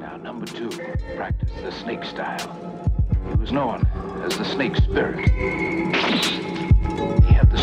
Now, number two practice the snake style. He was known as the snake spirit. He had the